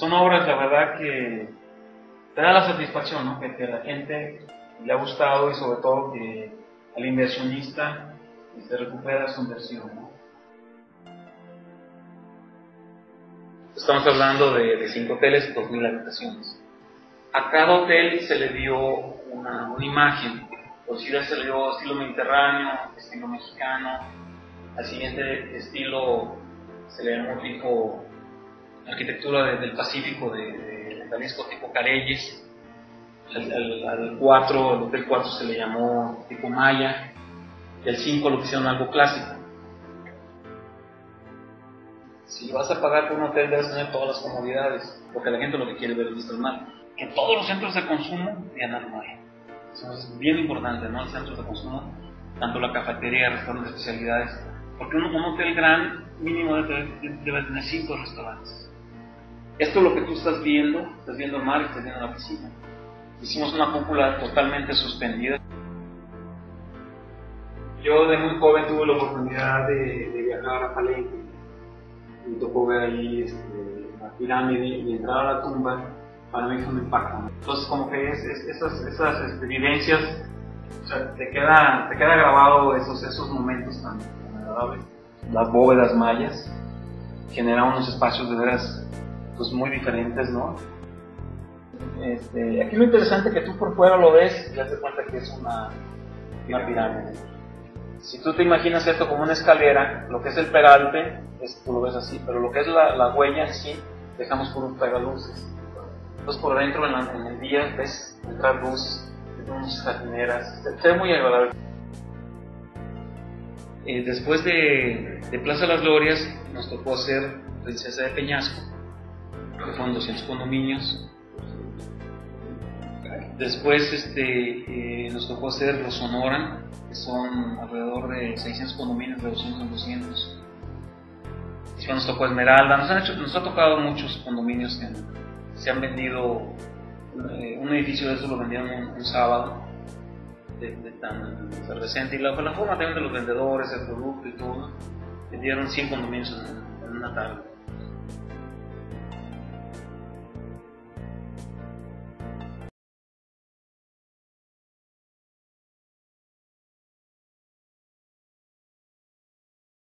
son obras, la verdad, que te da la satisfacción. Que, a la gente le ha gustado y sobre todo que al inversionista se recupera su inversión. Estamos hablando de, de cinco hoteles y dos mil habitaciones. A cada hotel se le dio una, una imagen. Por si se le dio estilo mediterráneo, estilo mexicano. Al siguiente estilo se le llamó tipo arquitectura de, del Pacífico de, de, tipo Careyes. Al, al, al 4, el hotel 4 se le llamó tipo Maya. Y al 5 lo hicieron algo clásico. Si vas a pagar por un hotel debes tener todas las comodidades, porque la gente lo que quiere ver es visto al mar. Que todos los centros de consumo tengan al mar. Eso es bien importante, ¿no? Los centros de consumo, tanto la cafetería, restaurantes de especialidades, porque un, un hotel gran mínimo debe, debe, tener cinco restaurantes. Esto es lo que tú estás viendo, estás viendo el mar y estás viendo la piscina. Hicimos una cúpula totalmente suspendida. Yo de muy joven tuve la oportunidad de, de viajar a Palenque me tocó ver ahí este, la pirámide y entrar a la tumba, para mí fue un impacto. Entonces, como que es, es, esas, esas este, vivencias, o sea, te, queda, te queda grabado esos, esos momentos tan, tan agradables. Las bóvedas mayas generan unos espacios de veras pues, muy diferentes, ¿no? Este, aquí lo interesante es que tú por fuera lo ves y te das cuenta que es una, una pirámide. Si tú te imaginas esto como una escalera, lo que es el peralte, es, tú lo ves así, pero lo que es la, la huella en sí, dejamos por un pegaluces. Entonces por dentro en, la, en, el día ves entrar luz, unas jardineras, se ve muy agradable. Eh, después de, de, Plaza de las Glorias nos tocó hacer Princesa de Peñasco, que fueron 200 condominios. Después este, eh, nos tocó hacer Los Sonora, que son alrededor de 600 condominios 200 en 200. Después nos tocó Esmeralda, nos, han hecho, nos ha tocado muchos condominios que se han vendido, eh, un edificio de esos lo vendieron un, sábado, de, de tan efervescente, y la, la, forma también de los vendedores, el producto y todo, vendieron 100 condominios en, en una tarde.